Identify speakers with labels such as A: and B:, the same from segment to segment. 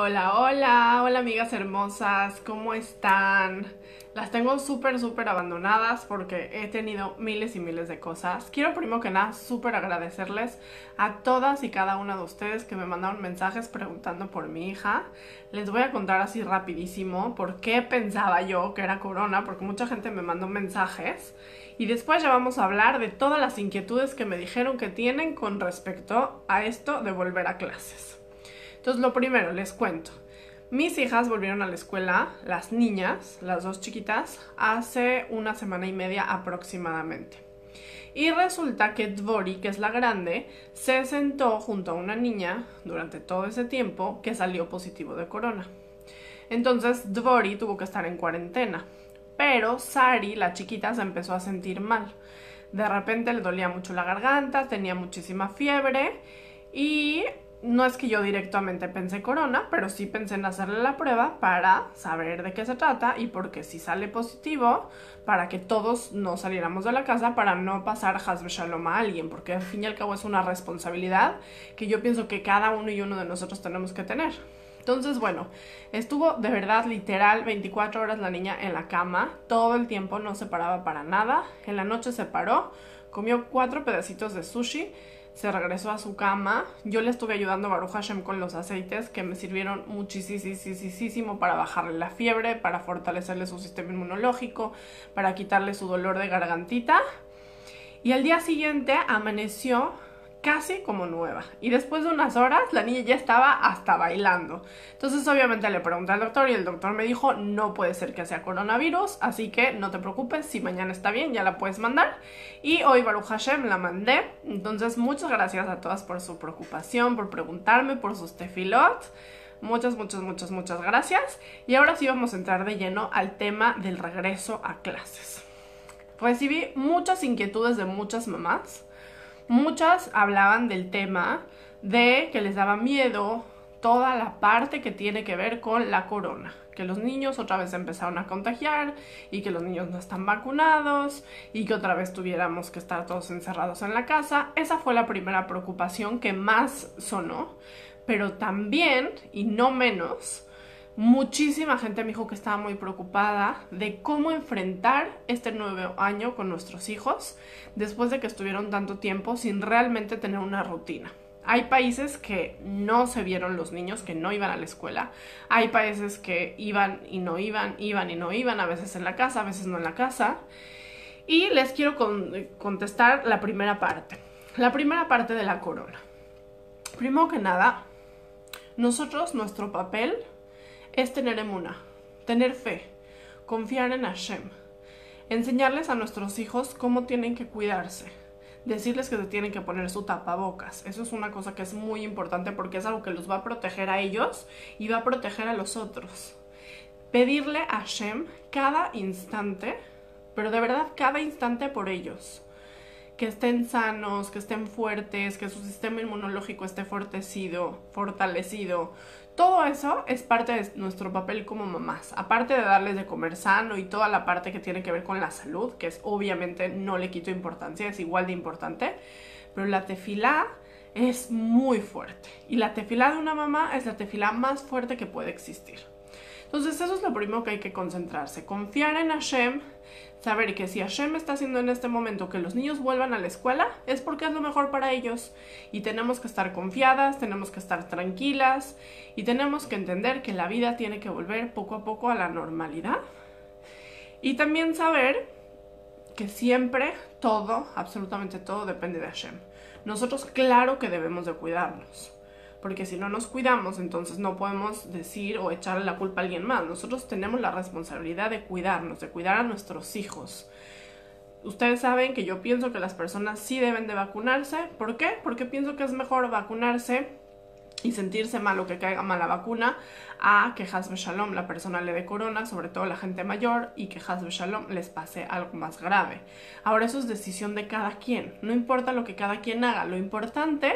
A: Hola, hola, hola amigas hermosas, ¿cómo están? Las tengo súper, súper abandonadas porque he tenido miles y miles de cosas. Quiero primero que nada súper agradecerles a todas y cada una de ustedes que me mandaron mensajes preguntando por mi hija. Les voy a contar así rapidísimo por qué pensaba yo que era corona, porque mucha gente me mandó mensajes. Y después ya vamos a hablar de todas las inquietudes que me dijeron que tienen con respecto a esto de volver a clases. Entonces, lo primero, les cuento. Mis hijas volvieron a la escuela, las niñas, las dos chiquitas, hace una semana y media aproximadamente. Y resulta que Dvori, que es la grande, se sentó junto a una niña durante todo ese tiempo que salió positivo de corona. Entonces Dvori tuvo que estar en cuarentena. Pero Sari, la chiquita, se empezó a sentir mal. De repente le dolía mucho la garganta, tenía muchísima fiebre y no es que yo directamente pensé corona, pero sí pensé en hacerle la prueba para saber de qué se trata y porque si sale positivo, para que todos no saliéramos de la casa para no pasar Hasbe Shalom a alguien, porque al fin y al cabo es una responsabilidad que yo pienso que cada uno y uno de nosotros tenemos que tener. Entonces, bueno, estuvo de verdad literal 24 horas la niña en la cama, todo el tiempo no se paraba para nada, en la noche se paró, comió cuatro pedacitos de sushi, se regresó a su cama. Yo le estuve ayudando a Baruch Hashem con los aceites que me sirvieron muchísimo para bajarle la fiebre, para fortalecerle su sistema inmunológico, para quitarle su dolor de gargantita. Y al día siguiente amaneció casi como nueva. Y después de unas horas la niña ya estaba hasta bailando. Entonces obviamente le pregunté al doctor y el doctor me dijo no puede ser que sea coronavirus, así que no te preocupes, si mañana está bien ya la puedes mandar. Y hoy Baruch Hashem la mandé. Entonces muchas gracias a todas por su preocupación, por preguntarme, por sus tefilot. Muchas, muchas, muchas, muchas gracias. Y ahora sí vamos a entrar de lleno al tema del regreso a clases. Recibí muchas inquietudes de muchas mamás muchas hablaban del tema de que les daba miedo toda la parte que tiene que ver con la corona, que los niños otra vez empezaron a contagiar y que los niños no están vacunados y que otra vez tuviéramos que estar todos encerrados en la casa. Esa fue la primera preocupación que más sonó, pero también, y no menos, muchísima gente me dijo que estaba muy preocupada de cómo enfrentar este nuevo año con nuestros hijos después de que estuvieron tanto tiempo sin realmente tener una rutina. Hay países que no se vieron los niños, que no iban a la escuela. Hay países que iban y no iban, iban y no iban, a veces en la casa, a veces no en la casa. Y les quiero contestar la primera parte. La primera parte de la corona. Primero que nada, nosotros, nuestro papel es tener emuna, tener fe, confiar en Hashem, enseñarles a nuestros hijos cómo tienen que cuidarse, decirles que se tienen que poner su tapabocas. Eso es una cosa que es muy importante porque es algo que los va a proteger a ellos y va a proteger a los otros. Pedirle a Hashem cada instante, pero de verdad cada instante por ellos que estén sanos, que estén fuertes, que su sistema inmunológico esté fortalecido, fortalecido, todo eso es parte de nuestro papel como mamás. Aparte de darles de comer sano y toda la parte que tiene que ver con la salud, que es obviamente no le quito importancia, es igual de importante, pero la tefilá es muy fuerte. Y la tefilá de una mamá es la tefilá más fuerte que puede existir. Entonces eso es lo primero que hay que concentrarse, confiar en Hashem, saber que si Hashem está haciendo en este momento que los niños vuelvan a la escuela, es porque es lo mejor para ellos. Y tenemos que estar confiadas, tenemos que estar tranquilas y tenemos que entender que la vida tiene que volver poco a poco a la normalidad. Y también saber que siempre todo, absolutamente todo depende de Hashem. Nosotros claro que debemos de cuidarnos porque si no nos cuidamos, entonces no podemos decir o echarle la culpa a alguien más. Nosotros tenemos la responsabilidad de cuidarnos, de cuidar a nuestros hijos. Ustedes saben que yo pienso que las personas sí deben de vacunarse. ¿Por qué? Porque pienso que es mejor vacunarse y sentirse mal o que caiga mal la vacuna a que Hasbe Shalom la persona le dé corona, sobre todo la gente mayor, y que Hasbe Shalom les pase algo más grave. Ahora eso es decisión de cada quien. No importa lo que cada quien haga, lo importante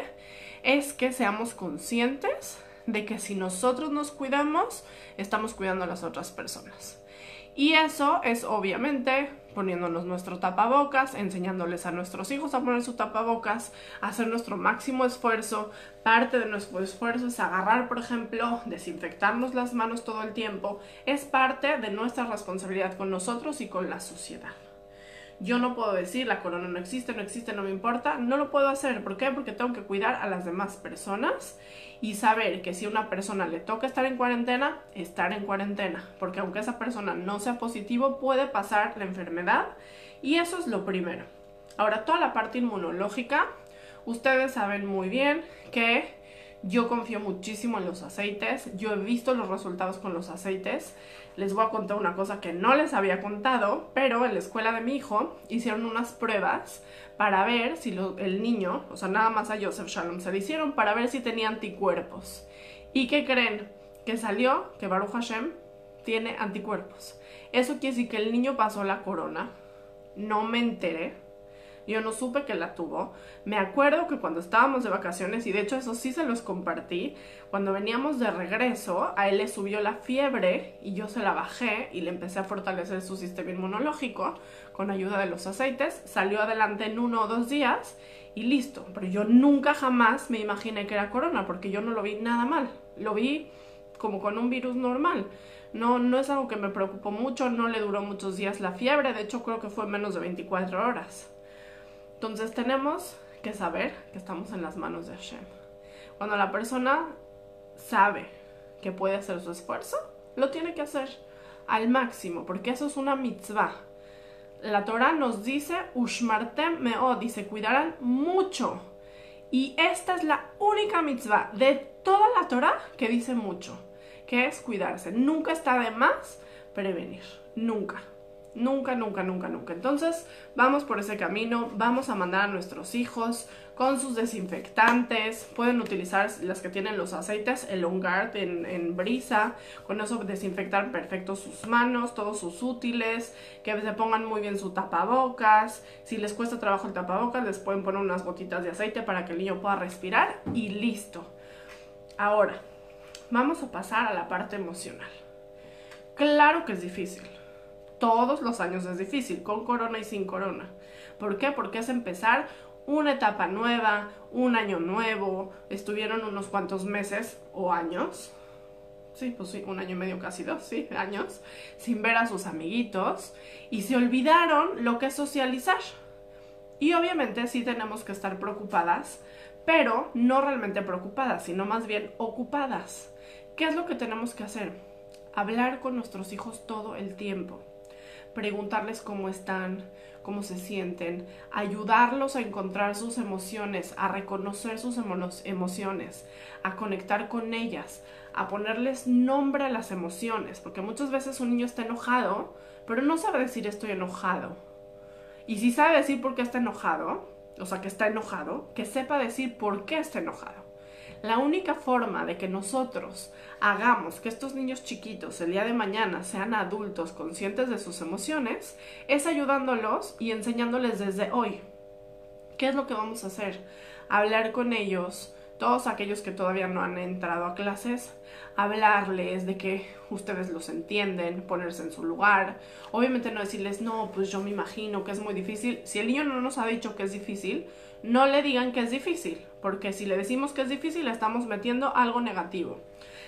A: es que seamos conscientes de que si nosotros nos cuidamos, estamos cuidando a las otras personas. Y eso es obviamente poniéndonos nuestro tapabocas, enseñándoles a nuestros hijos a poner su tapabocas, hacer nuestro máximo esfuerzo. Parte de nuestro esfuerzo es agarrar, por ejemplo, desinfectarnos las manos todo el tiempo. Es parte de nuestra responsabilidad con nosotros y con la sociedad. Yo no puedo decir la corona no existe, no existe, no me importa. No lo puedo hacer. ¿Por qué? Porque tengo que cuidar a las demás personas y saber que si a una persona le toca estar en cuarentena, estar en cuarentena. Porque aunque esa persona no sea positivo, puede pasar la enfermedad y eso es lo primero. Ahora, toda la parte inmunológica, ustedes saben muy bien que yo confío muchísimo en los aceites. Yo he visto los resultados con los aceites. Les voy a contar una cosa que no les había contado, pero en la escuela de mi hijo hicieron unas pruebas para ver si el niño, o sea, nada más a Joseph Shalom se le hicieron para ver si tenía anticuerpos. ¿Y qué creen? Que salió que Baruch Hashem tiene anticuerpos. Eso quiere decir que el niño pasó la corona. No me enteré yo no supe que la tuvo. Me acuerdo que cuando estábamos de vacaciones, y de hecho eso sí se los compartí, cuando veníamos de regreso, a él le subió la fiebre y yo se la bajé y le empecé a fortalecer su sistema inmunológico con ayuda de los aceites. Salió adelante en uno o dos días y listo. Pero yo nunca jamás me imaginé que era corona porque yo no lo vi nada mal. Lo vi como con un virus normal. No, no es algo que me preocupó mucho, no le duró muchos días la fiebre, de hecho creo que fue menos de 24 horas. Entonces tenemos que saber que estamos en las manos de Hashem. Cuando la persona sabe que puede hacer su esfuerzo, lo tiene que hacer al máximo, porque eso es una mitzvah. La Torah nos dice, Ushmartem meo, dice, cuidarán mucho. Y esta es la única mitzvah de toda la Torah que dice mucho, que es cuidarse. Nunca está de más prevenir, nunca. Nunca, nunca, nunca, nunca. Entonces, vamos por ese camino, vamos a mandar a nuestros hijos con sus desinfectantes. Pueden utilizar las que tienen los aceites, el On en, en brisa. Con eso desinfectar perfecto sus manos, todos sus útiles. Que se pongan muy bien su tapabocas. Si les cuesta trabajo el tapabocas, les pueden poner unas gotitas de aceite para que el niño pueda respirar y listo. Ahora, vamos a pasar a la parte emocional. Claro que es difícil todos los años es difícil, con corona y sin corona. ¿Por qué? Porque es empezar una etapa nueva, un año nuevo, estuvieron unos cuantos meses o años, sí, pues sí, un año y medio, casi dos, sí, años, sin ver a sus amiguitos y se olvidaron lo que es socializar. Y obviamente sí tenemos que estar preocupadas, pero no realmente preocupadas, sino más bien ocupadas. ¿Qué es lo que tenemos que hacer? Hablar con nuestros hijos todo el tiempo preguntarles cómo están, cómo se sienten, ayudarlos a encontrar sus emociones, a reconocer sus emociones, a conectar con ellas, a ponerles nombre a las emociones, porque muchas veces un niño está enojado, pero no sabe decir estoy enojado. Y si sabe decir por qué está enojado, o sea, que está enojado, que sepa decir por qué está enojado. La única forma de que nosotros hagamos que estos niños chiquitos el día de mañana sean adultos conscientes de sus emociones es ayudándolos y enseñándoles desde hoy. ¿Qué es lo que vamos a hacer? Hablar con ellos, todos aquellos que todavía no han entrado a clases, hablarles de que ustedes los entienden, ponerse en su lugar. Obviamente no decirles, no, pues yo me imagino que es muy difícil. Si el niño no nos ha dicho que es difícil, no le digan que es difícil, porque si le decimos que es difícil, le estamos metiendo algo negativo.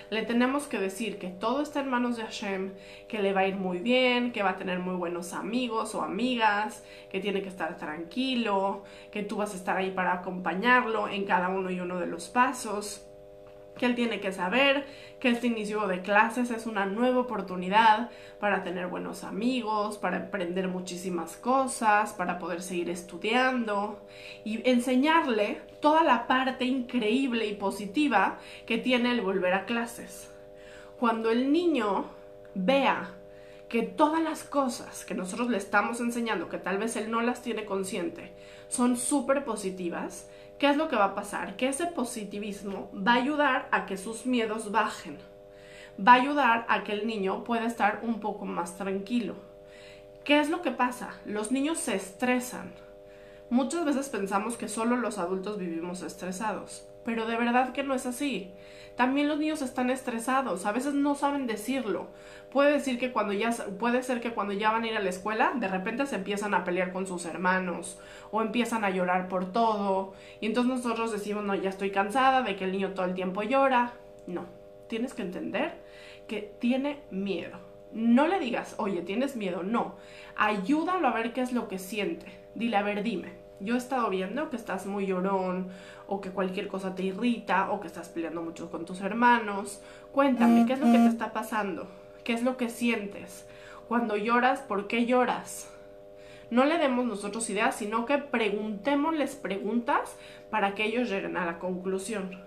A: Le tenemos que decir que todo está en manos de Hashem, que le va a ir muy bien, que va a tener muy buenos amigos o amigas, que tiene que estar tranquilo, que tú vas a estar ahí para acompañarlo en cada uno y uno de los pasos que él tiene que saber que este inicio de clases es una nueva oportunidad para tener buenos amigos, para aprender muchísimas cosas, para poder seguir estudiando y enseñarle toda la parte increíble y positiva que tiene el volver a clases. Cuando el niño vea que todas las cosas que nosotros le estamos enseñando, que tal vez él no las tiene consciente, son súper positivas, ¿qué es lo que va a pasar? Que ese positivismo va a ayudar a que sus miedos bajen. Va a ayudar a que el niño pueda estar un poco más tranquilo. ¿Qué es lo que pasa? Los niños se estresan. Muchas veces pensamos que solo los adultos vivimos estresados. Pero de verdad que no es así. También los niños están estresados, a veces no saben decirlo. Puede decir que cuando ya puede ser que cuando ya van a ir a la escuela, de repente se empiezan a pelear con sus hermanos o empiezan a llorar por todo, y entonces nosotros decimos, "No, ya estoy cansada de que el niño todo el tiempo llora." No, tienes que entender que tiene miedo. No le digas, "Oye, tienes miedo." No. Ayúdalo a ver qué es lo que siente. Dile, "A ver, dime, yo he estado viendo que estás muy llorón o que cualquier cosa te irrita o que estás peleando mucho con tus hermanos. Cuéntame, ¿qué es lo que te está pasando? ¿Qué es lo que sientes? Cuando lloras, ¿por qué lloras? No le demos nosotros ideas, sino que preguntémosles preguntas para que ellos lleguen a la conclusión.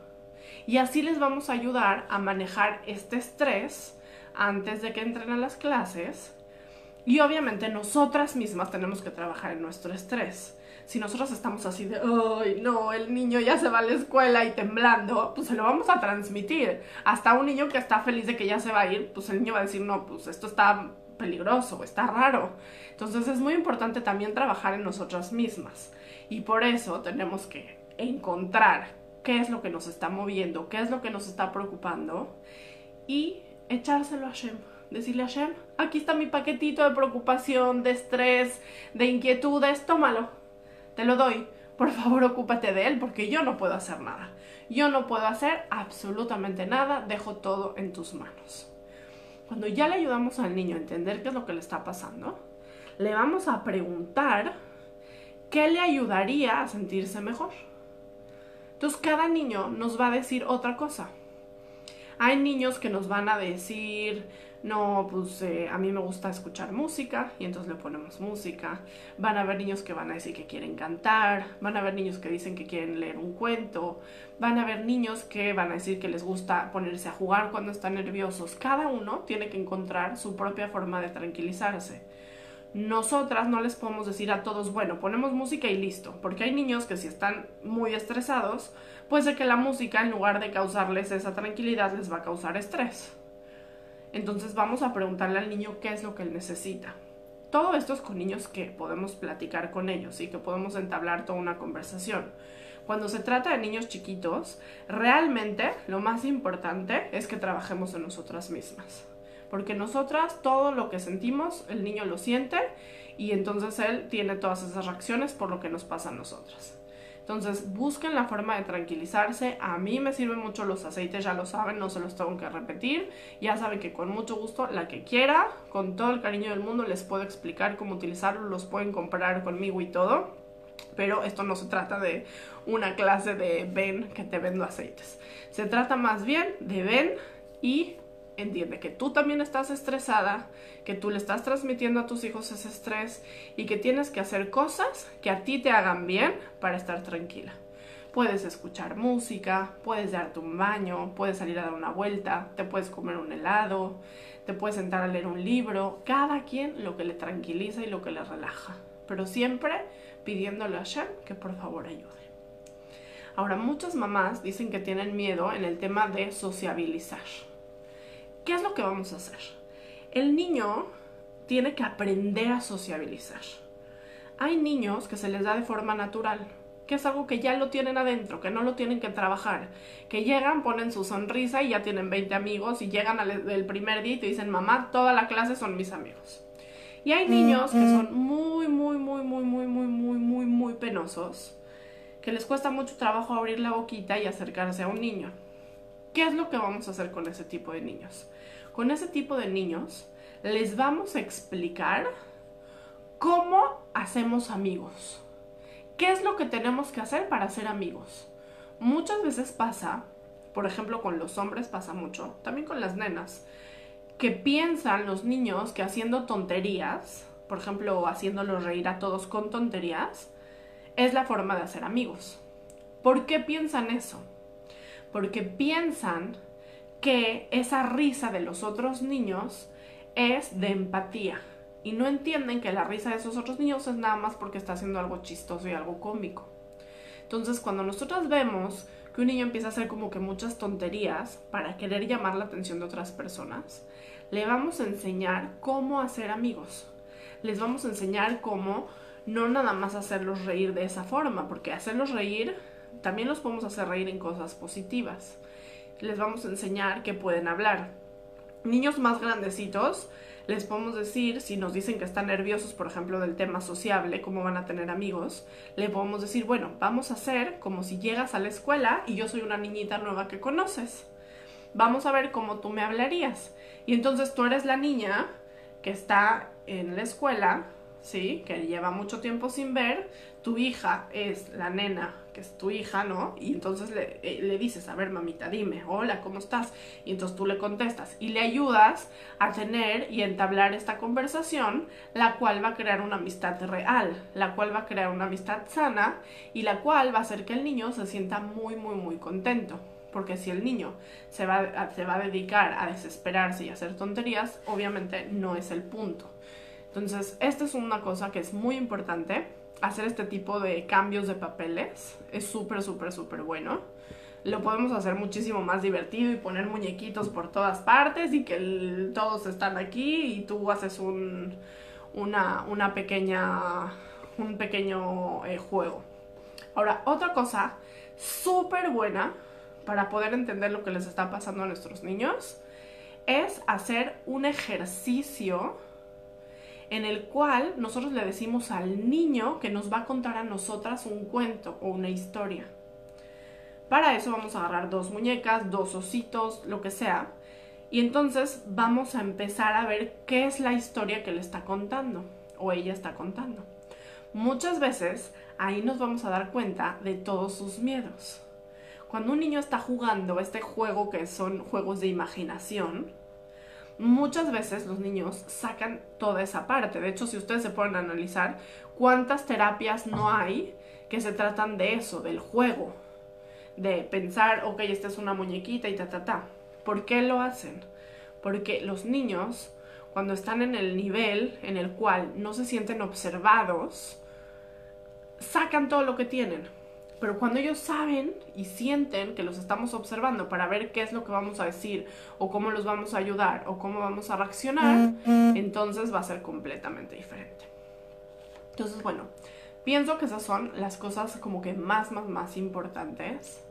A: Y así les vamos a ayudar a manejar este estrés antes de que entren a las clases. Y obviamente nosotras mismas tenemos que trabajar en nuestro estrés si nosotros estamos así de, ay, no, el niño ya se va a la escuela y temblando, pues se lo vamos a transmitir. Hasta un niño que está feliz de que ya se va a ir, pues el niño va a decir, no, pues esto está peligroso, está raro. Entonces es muy importante también trabajar en nosotras mismas. Y por eso tenemos que encontrar qué es lo que nos está moviendo, qué es lo que nos está preocupando y echárselo a Shem. Decirle a Shem, aquí está mi paquetito de preocupación, de estrés, de inquietudes, tómalo te lo doy, por favor ocúpate de él porque yo no puedo hacer nada. Yo no puedo hacer absolutamente nada, dejo todo en tus manos. Cuando ya le ayudamos al niño a entender qué es lo que le está pasando, le vamos a preguntar qué le ayudaría a sentirse mejor. Entonces cada niño nos va a decir otra cosa. Hay niños que nos van a decir, no, pues eh, a mí me gusta escuchar música y entonces le ponemos música. Van a haber niños que van a decir que quieren cantar, van a haber niños que dicen que quieren leer un cuento, van a haber niños que van a decir que les gusta ponerse a jugar cuando están nerviosos. Cada uno tiene que encontrar su propia forma de tranquilizarse. Nosotras no les podemos decir a todos, bueno, ponemos música y listo, porque hay niños que si están muy estresados, puede ser que la música en lugar de causarles esa tranquilidad les va a causar estrés. Entonces vamos a preguntarle al niño qué es lo que él necesita. Todo esto es con niños que podemos platicar con ellos y que podemos entablar toda una conversación. Cuando se trata de niños chiquitos, realmente lo más importante es que trabajemos en nosotras mismas. Porque nosotras todo lo que sentimos, el niño lo siente y entonces él tiene todas esas reacciones por lo que nos pasa a nosotras. Entonces busquen la forma de tranquilizarse. A mí me sirven mucho los aceites, ya lo saben, no se los tengo que repetir. Ya saben que con mucho gusto, la que quiera, con todo el cariño del mundo, les puedo explicar cómo utilizarlos. Los pueden comprar conmigo y todo. Pero esto no se trata de una clase de ven que te vendo aceites. Se trata más bien de ven y entiende que tú también estás estresada, que tú le estás transmitiendo a tus hijos ese estrés y que tienes que hacer cosas que a ti te hagan bien para estar tranquila. Puedes escuchar música, puedes darte un baño, puedes salir a dar una vuelta, te puedes comer un helado, te puedes sentar a leer un libro, cada quien lo que le tranquiliza y lo que le relaja, pero siempre pidiéndole a Shem que por favor ayude. Ahora, muchas mamás dicen que tienen miedo en el tema de sociabilizar. ¿Qué es lo que vamos a hacer? El niño tiene que aprender a sociabilizar. Hay niños que se les da de forma natural, que es algo que ya lo tienen adentro, que no lo tienen que trabajar, que llegan, ponen su sonrisa y ya tienen 20 amigos y llegan al primer día y te dicen, mamá, toda la clase son mis amigos. Y hay niños que son muy, muy, muy, muy, muy, muy, muy, muy, muy penosos, que les cuesta mucho trabajo abrir la boquita y acercarse a un niño. ¿Qué es lo que vamos a hacer con ese tipo de niños? Con ese tipo de niños les vamos a explicar cómo hacemos amigos. ¿Qué es lo que tenemos que hacer para ser amigos? Muchas veces pasa, por ejemplo con los hombres pasa mucho, también con las nenas, que piensan los niños que haciendo tonterías, por ejemplo haciéndolos reír a todos con tonterías, es la forma de hacer amigos. ¿Por qué piensan eso? Porque piensan que esa risa de los otros niños es de empatía y no entienden que la risa de esos otros niños es nada más porque está haciendo algo chistoso y algo cómico. Entonces, cuando nosotros vemos que un niño empieza a hacer como que muchas tonterías para querer llamar la atención de otras personas, le vamos a enseñar cómo hacer amigos. Les vamos a enseñar cómo no nada más hacerlos reír de esa forma, porque hacerlos reír también los podemos hacer reír en cosas positivas. Les vamos a enseñar que pueden hablar. Niños más grandecitos, les podemos decir, si nos dicen que están nerviosos, por ejemplo, del tema sociable, cómo van a tener amigos, le podemos decir, bueno, vamos a hacer como si llegas a la escuela y yo soy una niñita nueva que conoces. Vamos a ver cómo tú me hablarías. Y entonces tú eres la niña que está en la escuela, ¿sí? Que lleva mucho tiempo sin ver, tu hija es la nena es tu hija, ¿no? Y entonces eh, le, dices, a ver, mamita, dime, hola, ¿cómo estás? Y entonces tú le contestas y le ayudas a tener y entablar esta conversación, la cual va a crear una amistad real, la cual va a crear una amistad sana y la cual va a hacer que el niño se sienta muy, muy, muy contento. Porque si el niño se va, se va a dedicar a desesperarse y a hacer tonterías, obviamente no es el punto. Entonces, esta es una cosa que es muy importante hacer este tipo de cambios de papeles es súper, súper, súper bueno. Lo podemos hacer muchísimo más divertido y poner muñequitos por todas partes y que todos están aquí y tú haces un, una, una pequeña, un pequeño eh, juego. Ahora, otra cosa súper buena para poder entender lo que les está pasando a nuestros niños es hacer un ejercicio en el cual nosotros le decimos al niño que nos va a contar a nosotras un cuento o una historia. Para eso vamos a agarrar dos muñecas, dos ositos, lo que sea, y entonces vamos a empezar a ver qué es la historia que le está contando o ella está contando. Muchas veces ahí nos vamos a dar cuenta de todos sus miedos. Cuando un niño está jugando este juego que son juegos de imaginación, muchas veces los niños sacan toda esa parte. De hecho, si ustedes se pueden analizar, ¿cuántas terapias no hay que se tratan de eso, del juego? De pensar, ok, esta es una muñequita y ta, ta, ta. ¿Por qué lo hacen? Porque los niños, cuando están en el nivel en el cual no se sienten observados, sacan todo lo que tienen pero cuando ellos saben y sienten que los estamos observando para ver qué es lo que vamos a decir o cómo los vamos a ayudar o cómo vamos a reaccionar, entonces va a ser completamente diferente. Entonces, bueno, pienso que esas son las cosas como que más, más, más importantes.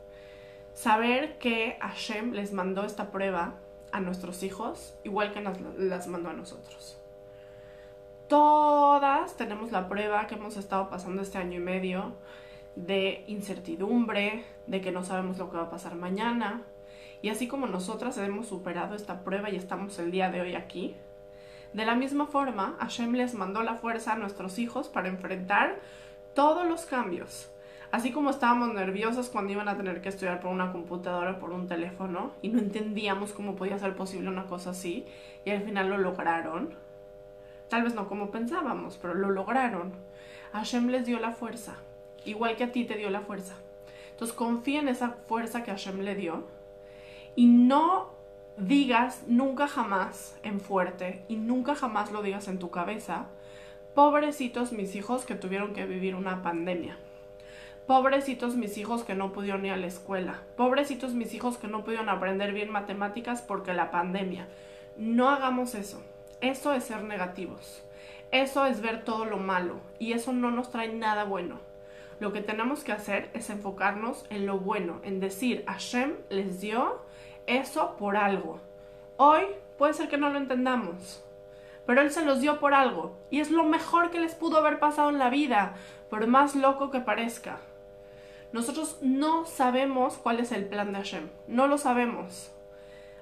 A: Saber que Hashem les mandó esta prueba a nuestros hijos, igual que nos las mandó a nosotros. Todas tenemos la prueba que hemos estado pasando este año y medio de incertidumbre, de que no sabemos lo que va a pasar mañana. Y así como nosotras hemos superado esta prueba y estamos el día de hoy aquí, de la misma forma, Hashem les mandó la fuerza a nuestros hijos para enfrentar todos los cambios. Así como estábamos nerviosos cuando iban a tener que estudiar por una computadora o por un teléfono y no entendíamos cómo podía ser posible una cosa así, y al final lo lograron. Tal vez no como pensábamos, pero lo lograron. Hashem les dio la fuerza igual que a ti te dio la fuerza. Entonces confía en esa fuerza que Hashem le dio y no digas nunca jamás en fuerte y nunca jamás lo digas en tu cabeza, pobrecitos mis hijos que tuvieron que vivir una pandemia. Pobrecitos mis hijos que no pudieron ir a la escuela. Pobrecitos mis hijos que no pudieron aprender bien matemáticas porque la pandemia. No hagamos eso. Eso es ser negativos. Eso es ver todo lo malo. Y eso no nos trae nada bueno. Lo que tenemos que hacer es enfocarnos en lo bueno, en decir, Hashem les dio eso por algo. Hoy puede ser que no lo entendamos, pero Él se los dio por algo y es lo mejor que les pudo haber pasado en la vida, por más loco que parezca. Nosotros no sabemos cuál es el plan de Hashem, no lo sabemos.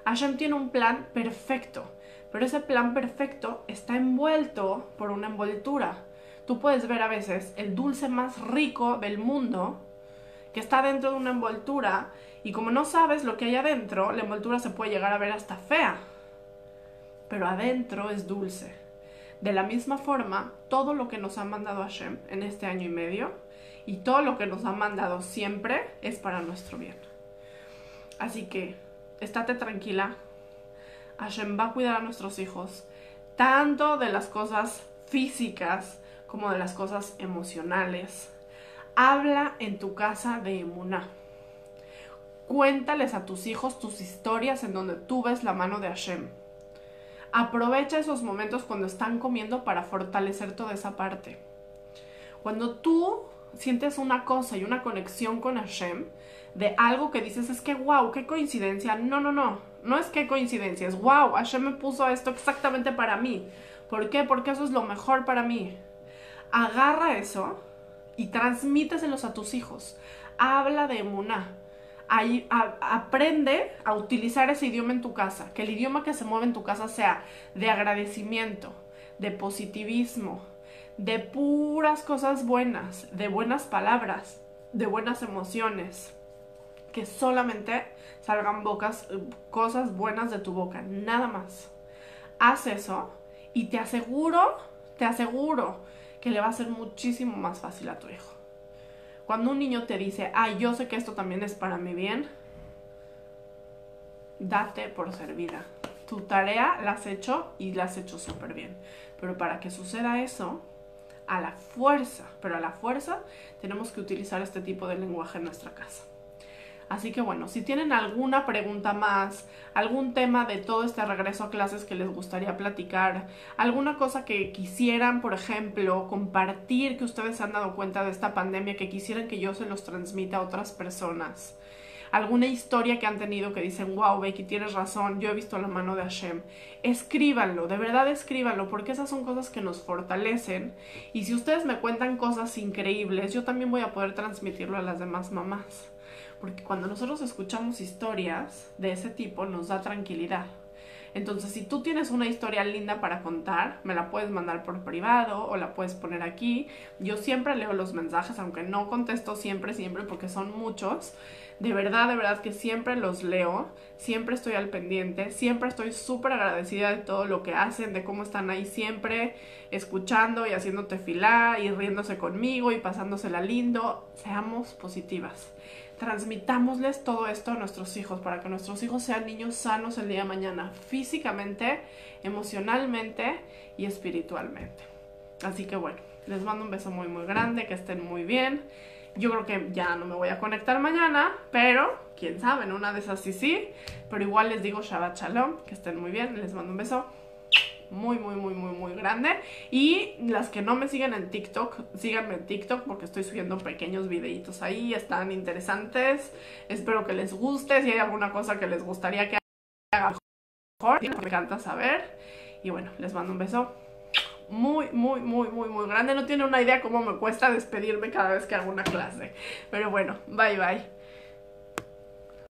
A: Hashem tiene un plan perfecto, pero ese plan perfecto está envuelto por una envoltura tú puedes ver a veces el dulce más rico del mundo que está dentro de una envoltura y como no sabes lo que hay adentro, la envoltura se puede llegar a ver hasta fea, pero adentro es dulce. De la misma forma, todo lo que nos ha mandado Hashem en este año y medio y todo lo que nos ha mandado siempre es para nuestro bien. Así que, estate tranquila. Hashem va a cuidar a nuestros hijos, tanto de las cosas físicas, como de las cosas emocionales. Habla en tu casa de Emuná. Cuéntales a tus hijos tus historias en donde tú ves la mano de Hashem. Aprovecha esos momentos cuando están comiendo para fortalecer toda esa parte. Cuando tú sientes una cosa y una conexión con Hashem de algo que dices es que wow, qué coincidencia. No, no, no, no es que coincidencia, es wow, Hashem me puso esto exactamente para mí. ¿Por qué? Porque eso es lo mejor para mí. Agarra eso y transmíteselos a tus hijos. Habla de emuná. Ahí, aprende a utilizar ese idioma en tu casa. Que el idioma que se mueve en tu casa sea de agradecimiento, de positivismo, de puras cosas buenas, de buenas palabras, de buenas emociones. Que solamente salgan bocas, cosas buenas de tu boca, nada más. Haz eso y te aseguro, te aseguro que le va a ser muchísimo más fácil a tu hijo. Cuando un niño te dice, ay, yo sé que esto también es para mi bien, date por servida. Tu tarea la has hecho y la has hecho súper bien. Pero para que suceda eso, a la fuerza, pero a la fuerza, tenemos que utilizar este tipo de lenguaje en nuestra casa. Así que bueno, si tienen alguna pregunta más, algún tema de todo este regreso a clases que les gustaría platicar, alguna cosa que quisieran, por ejemplo, compartir que ustedes se han dado cuenta de esta pandemia, que quisieran que yo se los transmita a otras personas, alguna historia que han tenido que dicen, wow, Becky, tienes razón, yo he visto la mano de Hashem, escríbanlo, de verdad escríbanlo, porque esas son cosas que nos fortalecen. Y si ustedes me cuentan cosas increíbles, yo también voy a poder transmitirlo a las demás mamás. Porque cuando nosotros escuchamos historias de ese tipo nos da tranquilidad. Entonces, si tú tienes una historia linda para contar, me la puedes mandar por privado o la puedes poner aquí. Yo siempre leo los mensajes, aunque no contesto siempre, siempre, porque son muchos. De verdad, de verdad que siempre los leo, siempre estoy al pendiente, siempre estoy súper agradecida de todo lo que hacen, de cómo están ahí siempre escuchando y haciéndote filar y riéndose conmigo y pasándosela lindo. Seamos positivas transmitámosles todo esto a nuestros hijos para que nuestros hijos sean niños sanos el día de mañana, físicamente, emocionalmente y espiritualmente. Así que bueno, les mando un beso muy muy grande, que estén muy bien. Yo creo que ya no me voy a conectar mañana, pero quién sabe, en una de esas sí sí. Pero igual les digo Shabbat Shalom, que estén muy bien, les mando un beso muy, muy, muy, muy, muy grande. Y las que no me siguen en TikTok, síganme en TikTok porque estoy subiendo pequeños videitos ahí, están interesantes. Espero que les guste. Si hay alguna cosa que les gustaría que haga mejor, me encanta saber. Y bueno, les mando un beso muy, muy, muy, muy, muy grande. No tiene una idea cómo me cuesta despedirme cada vez que hago una clase. Pero bueno, bye bye.